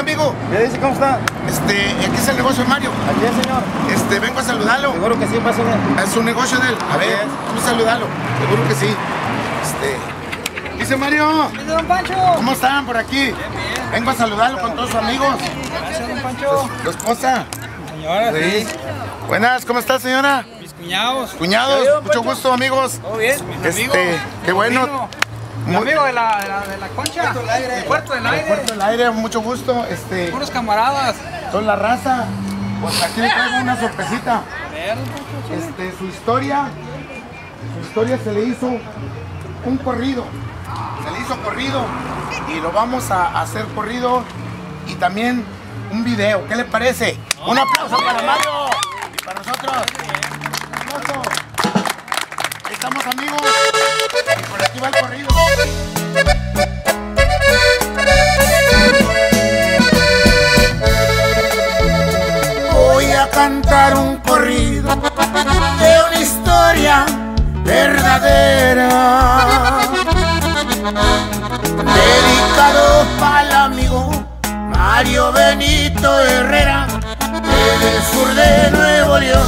amigo? ¿Qué dice? ¿Cómo está? Este, aquí es el negocio de Mario. Aquí es, señor. Este, vengo a saludarlo. Seguro que sí, pásale. Es un negocio de él. A ver, a saludarlo. Seguro que sí. Este. Dice Mario. ¿Qué don Pancho? ¿Cómo están por aquí? Bien, bien. Vengo a saludarlo con todos sus amigos. Gracias, don Pancho. Tu esposa. Señora, sí. Buenas, ¿cómo está señora? Mis cuñados. Cuñados, mucho gusto amigos. ¿Todo bien? Mis Este, amigos. qué bueno. Mi amigo de la, de la, de la concha. del Puerto del Aire. Puerto del Aire, mucho gusto. Este, Puros camaradas. son la raza. Pues aquí le traigo una sorpresita. Este, su historia, su historia se le hizo un corrido, se le hizo corrido y lo vamos a hacer corrido y también un video. ¿Qué le parece? Un aplauso para Mario y para nosotros. Estamos amigos y por aquí va el corrido. Verdadera. Dedicado para el amigo Mario Benito Herrera, del sur de Nuevo León,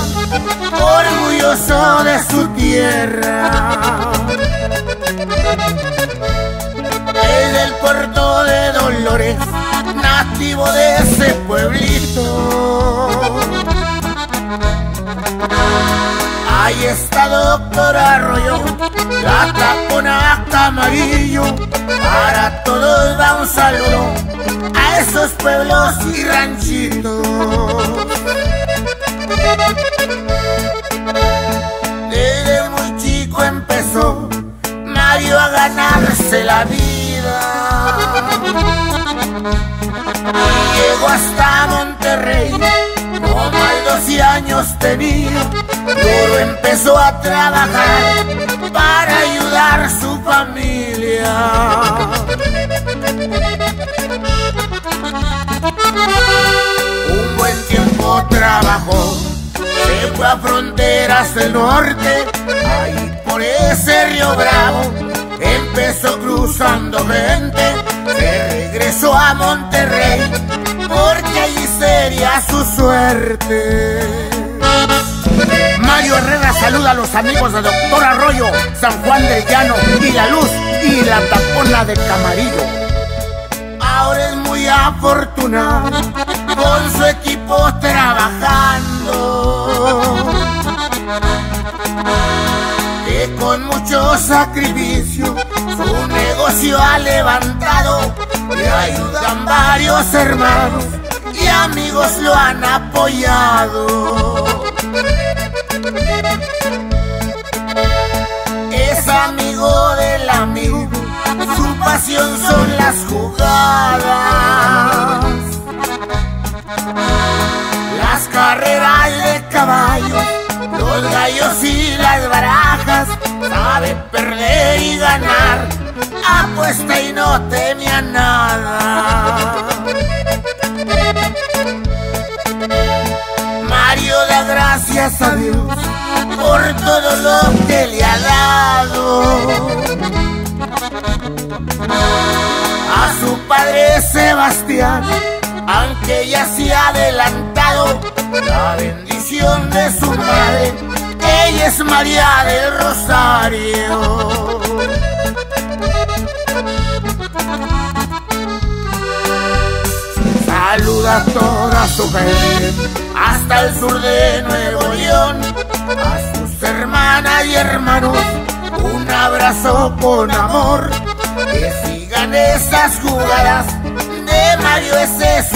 orgulloso de su tierra. Para todos va un saludo a esos pueblos y ranchitos. Desde muy chico empezó Mario a ganarse la vida. Llegó hasta Monterrey, como a 12 años tenía. Duro empezó a trabajar para ayudar a su familia. Un buen tiempo trabajó, se fue a fronteras del norte, ahí por ese río Bravo, empezó cruzando gente, se regresó a Monterrey, porque allí sería su suerte. Mario Herrera saluda a los amigos de Doctor Arroyo, San Juan del Llano y La Luz y la tapona de Camarillo. Ahora es muy afortunado con su equipo trabajando. Que con mucho sacrificio su negocio ha levantado. Le ayudan varios hermanos y amigos lo han apoyado. Son las jugadas. Las carreras de caballos, los gallos y las barajas, sabe perder y ganar, apuesta y no temía nada. Mario da gracias a Dios por todo lo que le ha dado. A su padre Sebastián, aunque ya se ha adelantado, la bendición de su madre, ella es María del Rosario. Saluda a toda su gente hasta el sur de Nuevo León, a sus hermanas y hermanos, un abrazo con amor, que sigan esas jugadas de Mario, esa es su pasión.